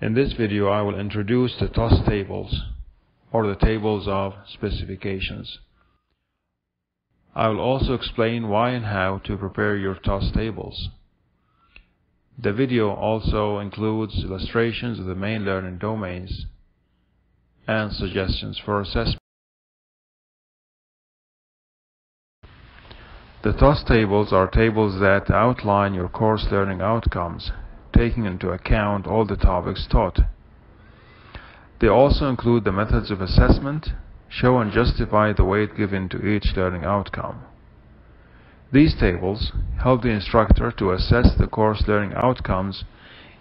In this video I will introduce the TOS tables, or the tables of specifications. I will also explain why and how to prepare your TOS tables. The video also includes illustrations of the main learning domains and suggestions for assessment. The TOS tables are tables that outline your course learning outcomes, taking into account all the topics taught. They also include the methods of assessment, show and justify the weight given to each learning outcome. These tables help the instructor to assess the course learning outcomes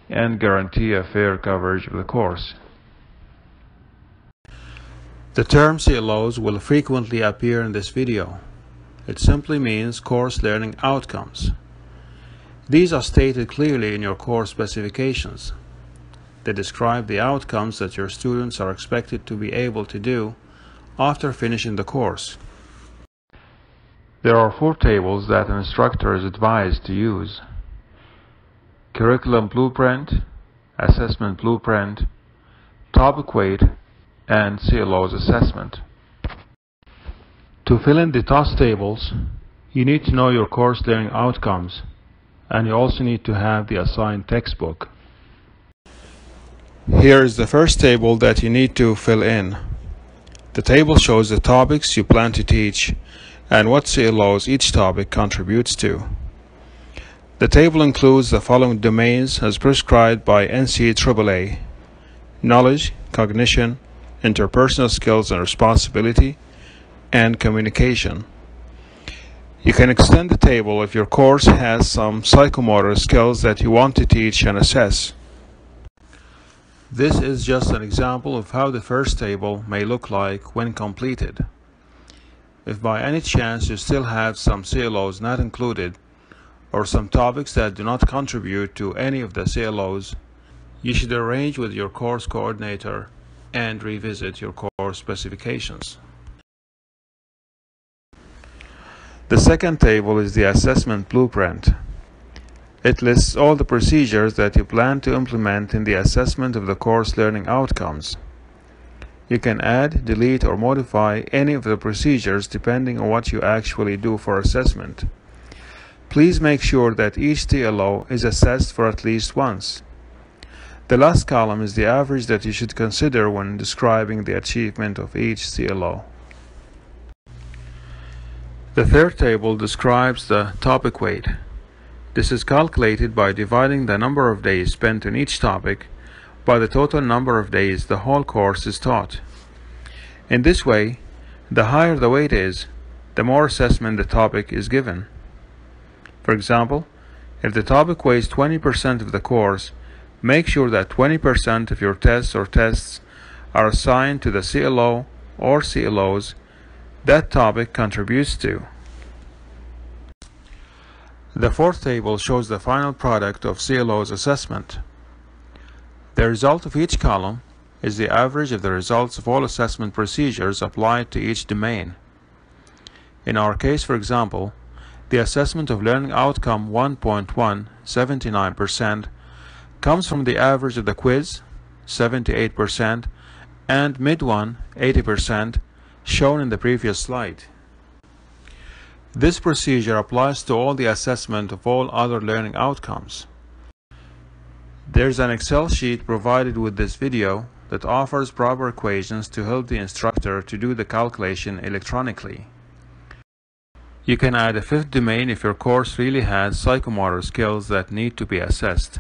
and guarantee a fair coverage of the course. The term CLOs will frequently appear in this video. It simply means course learning outcomes. These are stated clearly in your course specifications. They describe the outcomes that your students are expected to be able to do after finishing the course. There are four tables that an instructor is advised to use. Curriculum Blueprint, Assessment Blueprint, Topic Weight, and CLO's Assessment. To fill in the TOS tables, you need to know your course learning outcomes, and you also need to have the assigned textbook. Here is the first table that you need to fill in. The table shows the topics you plan to teach and what CLOs each topic contributes to. The table includes the following domains as prescribed by NCAAA knowledge, cognition, interpersonal skills and responsibility, and communication. You can extend the table if your course has some psychomotor skills that you want to teach and assess. This is just an example of how the first table may look like when completed. If by any chance you still have some CLOs not included, or some topics that do not contribute to any of the CLOs, you should arrange with your course coordinator and revisit your course specifications. The second table is the assessment blueprint. It lists all the procedures that you plan to implement in the assessment of the course learning outcomes. You can add, delete, or modify any of the procedures depending on what you actually do for assessment. Please make sure that each CLO is assessed for at least once. The last column is the average that you should consider when describing the achievement of each CLO. The third table describes the topic weight. This is calculated by dividing the number of days spent on each topic by the total number of days the whole course is taught. In this way, the higher the weight is, the more assessment the topic is given. For example, if the topic weighs 20% of the course, make sure that 20% of your tests or tests are assigned to the CLO or CLOs that topic contributes to. The fourth table shows the final product of CLO's assessment. The result of each column is the average of the results of all assessment procedures applied to each domain. In our case, for example, the assessment of learning outcome 1.1, 79%, comes from the average of the quiz, 78%, and mid one, 80%, shown in the previous slide. This procedure applies to all the assessment of all other learning outcomes. There's an Excel sheet provided with this video that offers proper equations to help the instructor to do the calculation electronically. You can add a fifth domain if your course really has psychomotor skills that need to be assessed.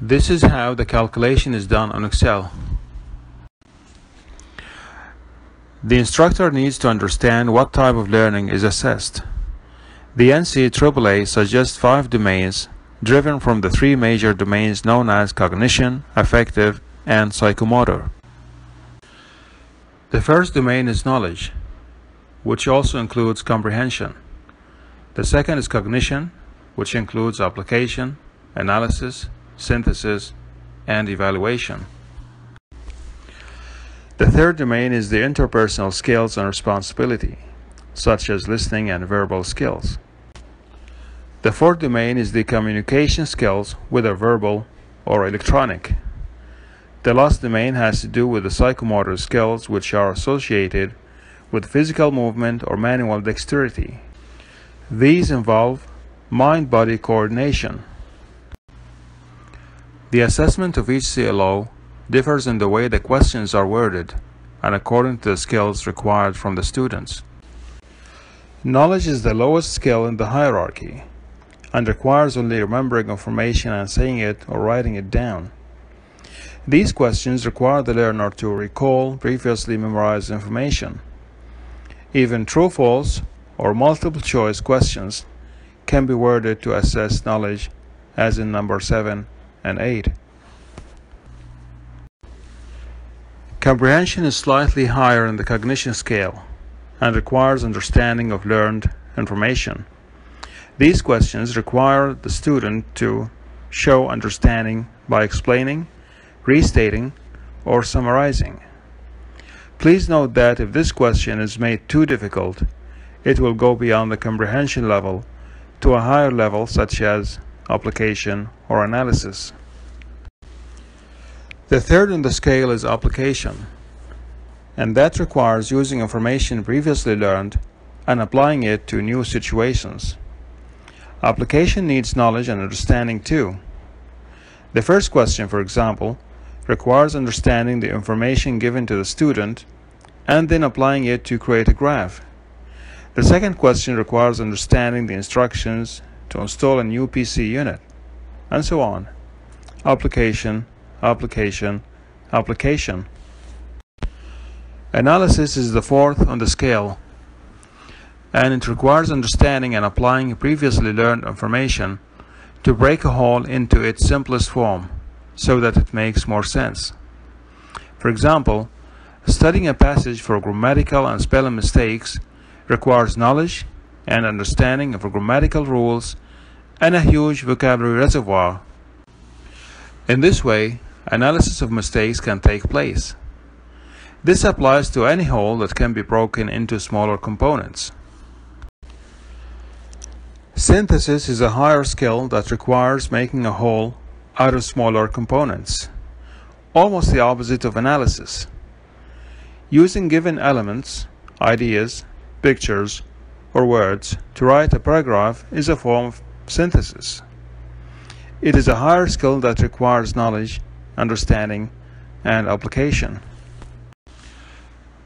This is how the calculation is done on Excel. The instructor needs to understand what type of learning is assessed. The NCAAA suggests five domains driven from the three major domains known as cognition, affective, and psychomotor. The first domain is knowledge, which also includes comprehension. The second is cognition, which includes application, analysis, synthesis, and evaluation. The third domain is the interpersonal skills and responsibility, such as listening and verbal skills. The fourth domain is the communication skills, whether verbal or electronic. The last domain has to do with the psychomotor skills which are associated with physical movement or manual dexterity. These involve mind-body coordination. The assessment of each CLO differs in the way the questions are worded and according to the skills required from the students. Knowledge is the lowest skill in the hierarchy and requires only remembering information and saying it or writing it down. These questions require the learner to recall previously memorized information. Even true-false or multiple choice questions can be worded to assess knowledge as in number 7 and 8. Comprehension is slightly higher in the cognition scale and requires understanding of learned information. These questions require the student to show understanding by explaining, restating, or summarizing. Please note that if this question is made too difficult, it will go beyond the comprehension level to a higher level such as application or analysis. The third in the scale is application, and that requires using information previously learned and applying it to new situations. Application needs knowledge and understanding too. The first question, for example, requires understanding the information given to the student and then applying it to create a graph. The second question requires understanding the instructions to install a new PC unit, and so on. Application, application, application. Analysis is the fourth on the scale, and it requires understanding and applying previously learned information to break a whole into its simplest form so that it makes more sense. For example, studying a passage for grammatical and spelling mistakes requires knowledge and understanding of grammatical rules and a huge vocabulary reservoir. In this way, analysis of mistakes can take place. This applies to any whole that can be broken into smaller components. Synthesis is a higher skill that requires making a whole out of smaller components, almost the opposite of analysis. Using given elements, ideas, pictures, or words to write a paragraph is a form of synthesis. It is a higher skill that requires knowledge understanding, and application.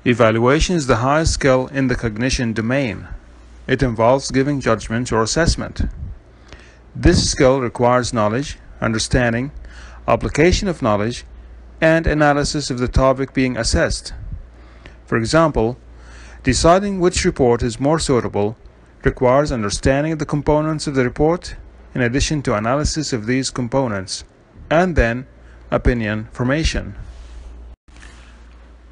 Evaluation is the highest skill in the cognition domain. It involves giving judgment or assessment. This skill requires knowledge, understanding, application of knowledge, and analysis of the topic being assessed. For example, deciding which report is more suitable requires understanding of the components of the report in addition to analysis of these components, and then opinion formation.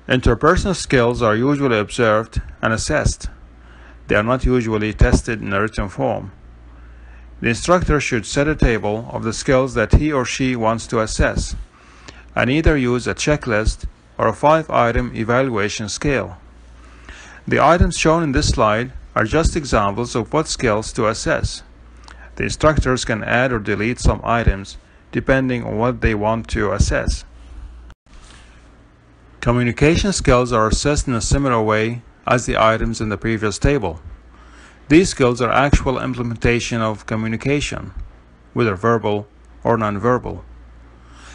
Interpersonal skills are usually observed and assessed. They are not usually tested in a written form. The instructor should set a table of the skills that he or she wants to assess and either use a checklist or a five-item evaluation scale. The items shown in this slide are just examples of what skills to assess. The instructors can add or delete some items depending on what they want to assess. Communication skills are assessed in a similar way as the items in the previous table. These skills are actual implementation of communication, whether verbal or nonverbal.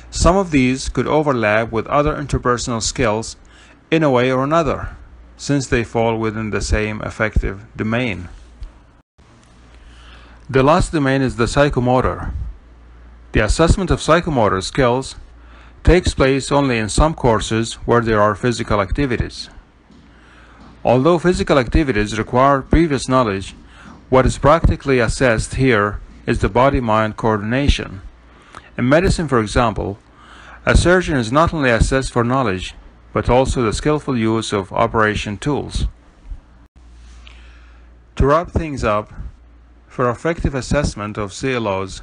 Some of these could overlap with other interpersonal skills in a way or another, since they fall within the same affective domain. The last domain is the psychomotor, the assessment of psychomotor skills takes place only in some courses where there are physical activities. Although physical activities require previous knowledge, what is practically assessed here is the body-mind coordination. In medicine, for example, a surgeon is not only assessed for knowledge, but also the skillful use of operation tools. To wrap things up, for effective assessment of CLOs,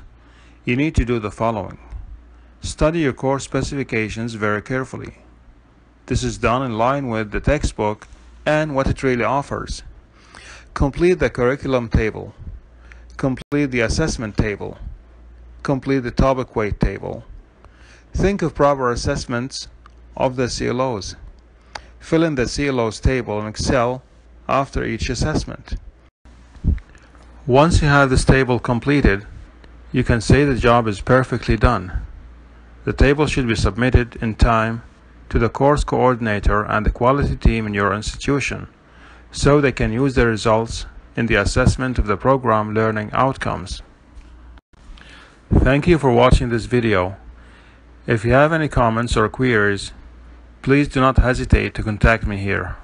you need to do the following. Study your course specifications very carefully. This is done in line with the textbook and what it really offers. Complete the curriculum table. Complete the assessment table. Complete the topic weight table. Think of proper assessments of the CLOs. Fill in the CLOs table in Excel after each assessment. Once you have this table completed, you can say the job is perfectly done. The table should be submitted in time to the course coordinator and the quality team in your institution so they can use the results in the assessment of the program learning outcomes. Thank you for watching this video. If you have any comments or queries, please do not hesitate to contact me here.